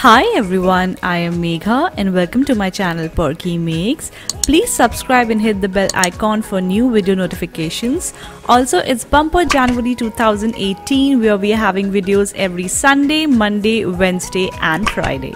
Hi everyone, I am Megha and welcome to my channel Perkymegs. Please subscribe and hit the bell icon for new video notifications. Also, it's Bumper January 2018 where we are having videos every Sunday, Monday, Wednesday and Friday.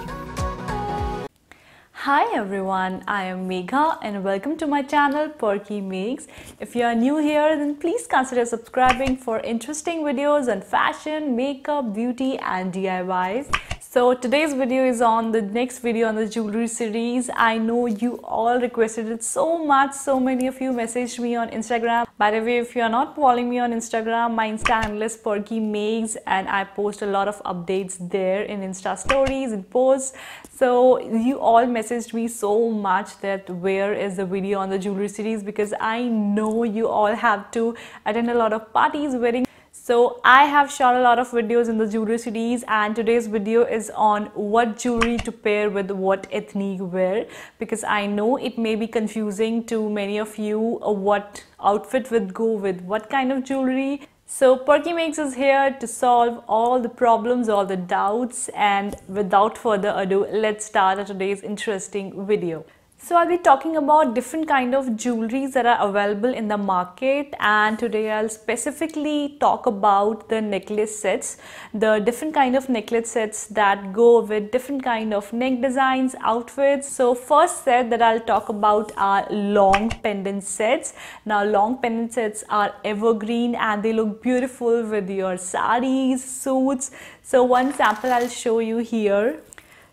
Hi everyone, I am Megha and welcome to my channel Perkymegs. If you are new here then please consider subscribing for interesting videos on fashion, makeup, beauty and DIYs. So today's video is on the next video on the jewelry series. I know you all requested it so much. So many of you messaged me on Instagram. By the way, if you are not following me on Instagram, my Insta handle is Perkymegs and I post a lot of updates there in Insta stories and posts. So you all messaged me so much that where is the video on the jewelry series because I know you all have to attend a lot of parties, weddings so I have shot a lot of videos in the jewelry series and today's video is on what jewelry to pair with what ethnic wear because I know it may be confusing to many of you uh, what outfit would go with what kind of jewelry. So Perkymegs is here to solve all the problems, all the doubts and without further ado, let's start today's interesting video. So I'll be talking about different kind of jewelries that are available in the market and today I'll specifically talk about the necklace sets, the different kind of necklace sets that go with different kind of neck designs, outfits. So first set that I'll talk about are long pendant sets. Now long pendant sets are evergreen and they look beautiful with your saris, suits. So one sample I'll show you here.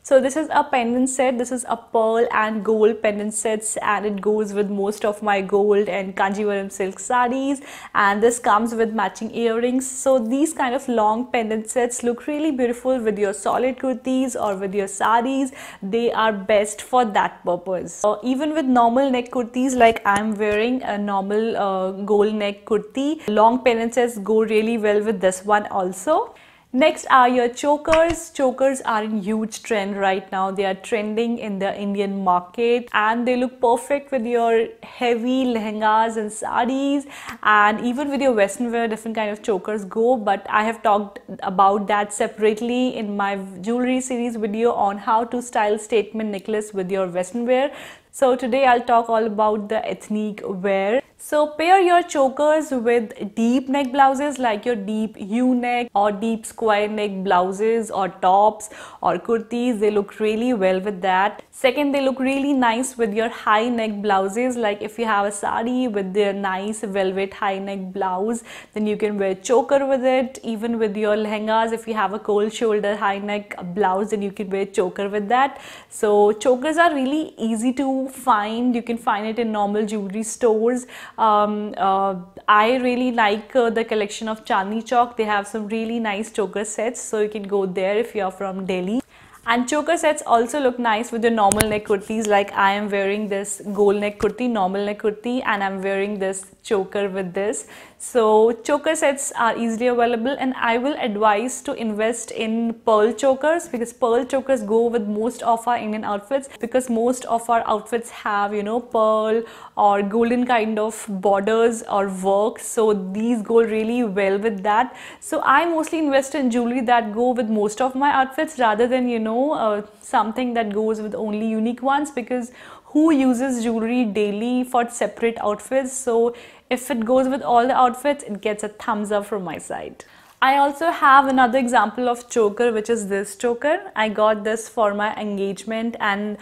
So this is a pendant set. This is a pearl and gold pendant sets and it goes with most of my gold and Kanjivaram silk sarees and this comes with matching earrings. So these kind of long pendant sets look really beautiful with your solid kurtis or with your sarees. They are best for that purpose. Uh, even with normal neck kurtis like I'm wearing a normal uh, gold neck kurti, long pendant sets go really well with this one also. Next are your chokers. Chokers are in huge trend right now. They are trending in the Indian market and they look perfect with your heavy lehengas and saris and even with your western wear different kind of chokers go but I have talked about that separately in my jewelry series video on how to style statement necklace with your western wear. So today I'll talk all about the ethnic wear. So pair your chokers with deep neck blouses like your deep U neck or deep square neck blouses or tops or kurtis. They look really well with that. Second, they look really nice with your high neck blouses like if you have a sari with their nice velvet high neck blouse then you can wear choker with it. Even with your lehengas if you have a cold shoulder high neck blouse then you can wear choker with that. So chokers are really easy to find. You can find it in normal jewelry stores um, uh, I really like uh, the collection of Chandni Chowk. They have some really nice choker sets. So you can go there if you are from Delhi. And choker sets also look nice with the normal neck kurtis like I am wearing this gold neck kurti, normal neck kurti and I'm wearing this choker with this. So choker sets are easily available and I will advise to invest in pearl chokers because pearl chokers go with most of our Indian outfits because most of our outfits have you know pearl or golden kind of borders or work so these go really well with that. So I mostly invest in jewelry that go with most of my outfits rather than you know uh, something that goes with only unique ones because who uses jewelry daily for separate outfits so if it goes with all the outfits it gets a thumbs up from my side I also have another example of choker which is this choker. I got this for my engagement and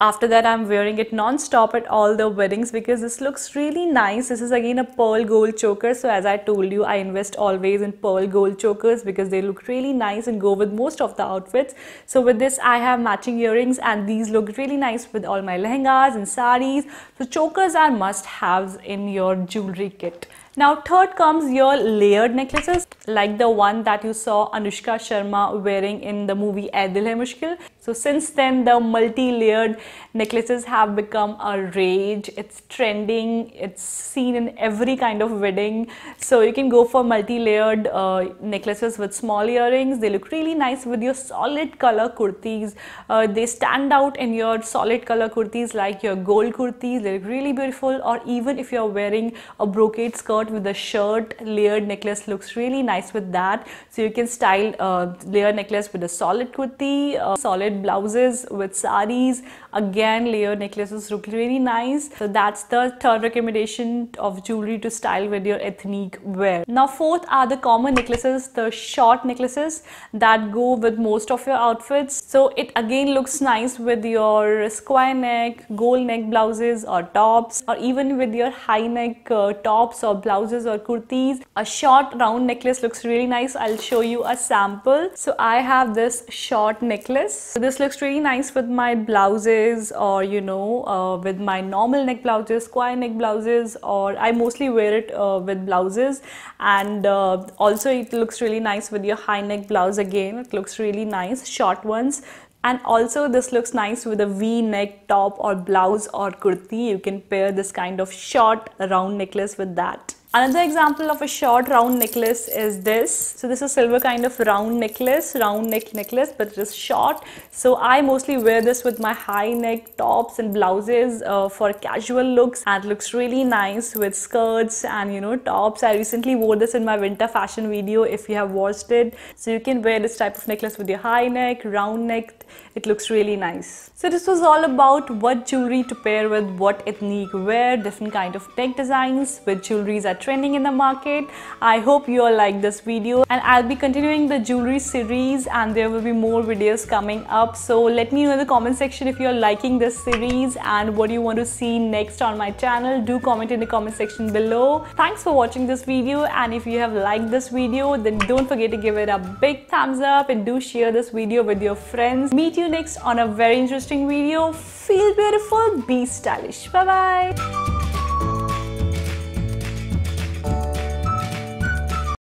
after that I'm wearing it non-stop at all the weddings because this looks really nice. This is again a pearl gold choker. So as I told you, I invest always in pearl gold chokers because they look really nice and go with most of the outfits. So with this, I have matching earrings and these look really nice with all my lehengas and saris. So chokers are must-haves in your jewelry kit. Now third comes your layered necklaces like the one that you saw Anushka Sharma wearing in the movie Ae Dil Hai Mushkil. So since then the multi-layered necklaces have become a rage. It's trending. It's seen in every kind of wedding. So you can go for multi-layered uh, necklaces with small earrings. They look really nice with your solid color kurtis. Uh, they stand out in your solid color kurtis like your gold kurtis. They look really beautiful or even if you're wearing a brocade skirt with a shirt layered necklace looks really nice with that so you can style a layered necklace with a solid kurti uh, blouses with saris again layer necklaces look really nice. So that's the third recommendation of jewelry to style with your ethnic wear. Now fourth are the common necklaces the short necklaces that go with most of your outfits. So it again looks nice with your square neck gold neck blouses or tops or even with your high neck uh, tops or blouses or kurtis. A short round necklace looks really nice. I'll show you a sample. So i have this short necklace so this looks really nice with my blouses or you know uh, with my normal neck blouses square neck blouses or i mostly wear it uh, with blouses. And uh, also it looks really nice with your high neck blouse again. It looks really nice short ones. And also this looks nice with a v-neck top or blouse or kurti. You can pair this kind of short round necklace with that Another example of a short round necklace is this. So this is silver kind of round necklace, round neck necklace, but it is short. So I mostly wear this with my high neck tops and blouses uh, for casual looks and looks really nice with skirts and you know tops. I recently wore this in my winter fashion video if you have watched it. So you can wear this type of necklace with your high neck, round neck. It looks really nice. So this was all about what jewelry to pair with what ethnic wear, different kind of neck designs, with jewelries at trending in the market. I hope you all like this video and I'll be continuing the jewelry series and there will be more videos coming up. So let me know in the comment section if you're liking this series and what you want to see next on my channel. Do comment in the comment section below. Thanks for watching this video and if you have liked this video then don't forget to give it a big thumbs up and do share this video with your friends. Meet you next on a very interesting video. Feel beautiful, be stylish. Bye bye.